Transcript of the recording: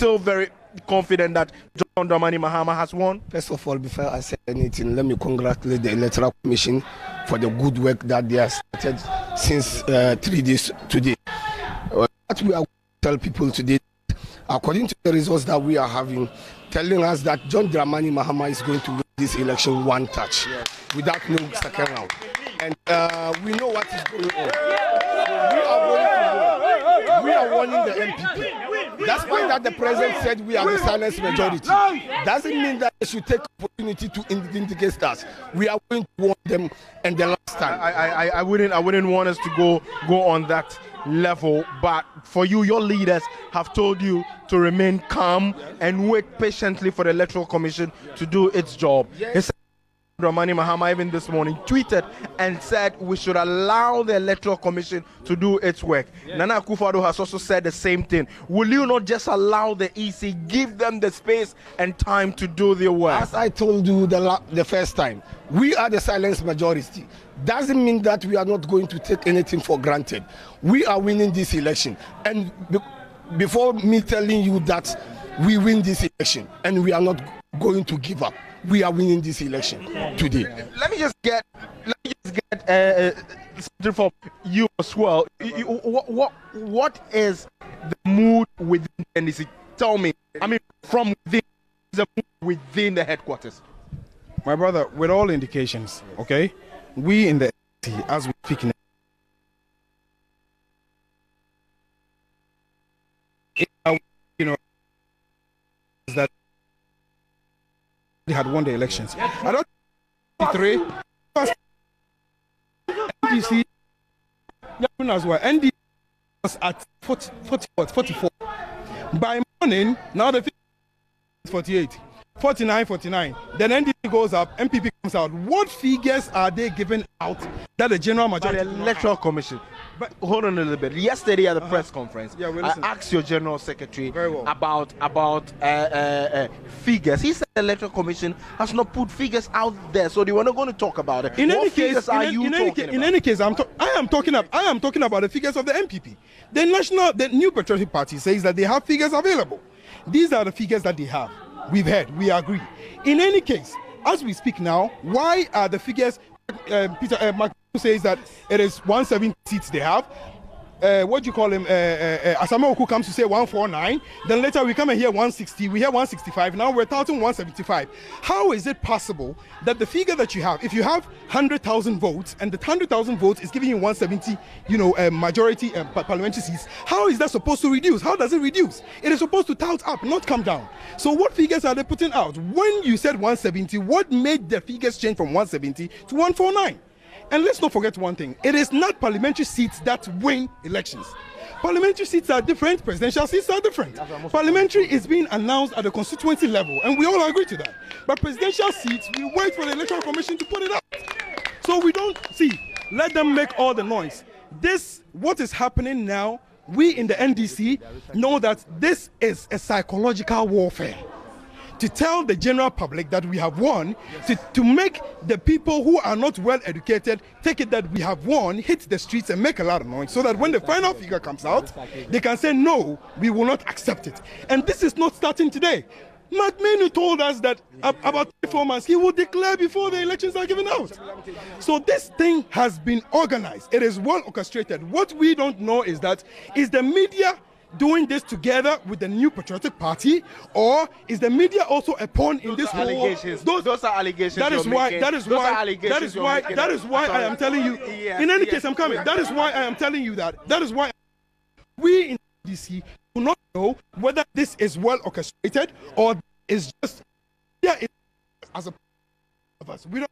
still very confident that John Dramani Mahama has won? First of all, before I say anything, let me congratulate the Electoral Commission for the good work that they have started since uh, three days today. Uh, what we are tell people today, according to the results that we are having, telling us that John Dramani Mahama is going to win this election one touch yes. without no second round. And uh, we know what is going on. So we are warning the NPP. That's why that the president said we are the silent majority. Doesn't mean that they should take opportunity to indicate us. We are going to warn them and the last time. I, I, I wouldn't I wouldn't want us to go go on that level. But for you, your leaders have told you to remain calm and wait patiently for the Electoral Commission to do its job. Yes. Dramani Mahama even this morning tweeted and said we should allow the Electoral Commission to do its work. Yes. Nana Akufo-Addo has also said the same thing. Will you not just allow the EC, give them the space and time to do their work? As I told you the, the first time, we are the silence majority. Doesn't mean that we are not going to take anything for granted. We are winning this election. And be before me telling you that we win this election and we are not going to give up we are winning this election today. Let me just get let me just get uh, uh something from you as well. what, what what is the mood within the NDC? Tell me. I mean, from within the within the headquarters. My brother, with all indications, okay, we in the NDC, as we speak now. You know, that had won the elections. I don't three NDC as well. NDC was at 40, 40, 44. By morning, now the 48. 49 49. Then NDP goes up, NPP comes out. What figures are they giving out that the general majority? By the Electoral Commission. But hold on a little bit. Yesterday at the uh -huh. press conference, yeah, I asked your general secretary well. about about uh, uh, uh, figures. He said the Electoral Commission has not put figures out there, so they were not going to talk about it. In what any case, are in, you in talking any, about? In any case, I'm I am talking about I am talking about the figures of the NPP. The national, the New Patriotic Party says that they have figures available. These are the figures that they have. We've heard, we agree. In any case, as we speak now, why are the figures? Uh, Peter uh, says that it is 170 seats they have uh, what do you call him? Uh, uh, uh Asama Oku comes to say 149. Then later we come and hear 160. We hear 165. Now we're touting 175. How is it possible that the figure that you have, if you have 100,000 votes and the 100,000 votes is giving you 170, you know, uh, majority uh, parliamentary seats, how is that supposed to reduce? How does it reduce? It is supposed to tout up, not come down. So what figures are they putting out? When you said 170, what made the figures change from 170 to 149? And let's not forget one thing it is not parliamentary seats that win elections. Parliamentary seats are different, presidential seats are different. Parliamentary is being announced at the constituency level, and we all agree to that. But presidential seats, we wait for the Electoral Commission to put it up. So we don't see, let them make all the noise. This, what is happening now, we in the NDC know that this is a psychological warfare to tell the general public that we have won, yes. to, to make the people who are not well educated take it that we have won, hit the streets and make a lot of noise so that when the final figure comes out, they can say, no, we will not accept it. And this is not starting today. Mac Manu told us that about four months he will declare before the elections are given out. So this thing has been organized. It is well orchestrated. What we don't know is that is the media doing this together with the new patriotic party, or is the media also a pawn in those this whole? Allegations. Those, those are allegations. That is why. Making. That is those why. That is why. That is why I am telling you. In any case, I'm coming. That is why I am telling you that. That is why we in DC do not know whether this is well orchestrated or is just yeah, as a of us. We don't.